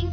sing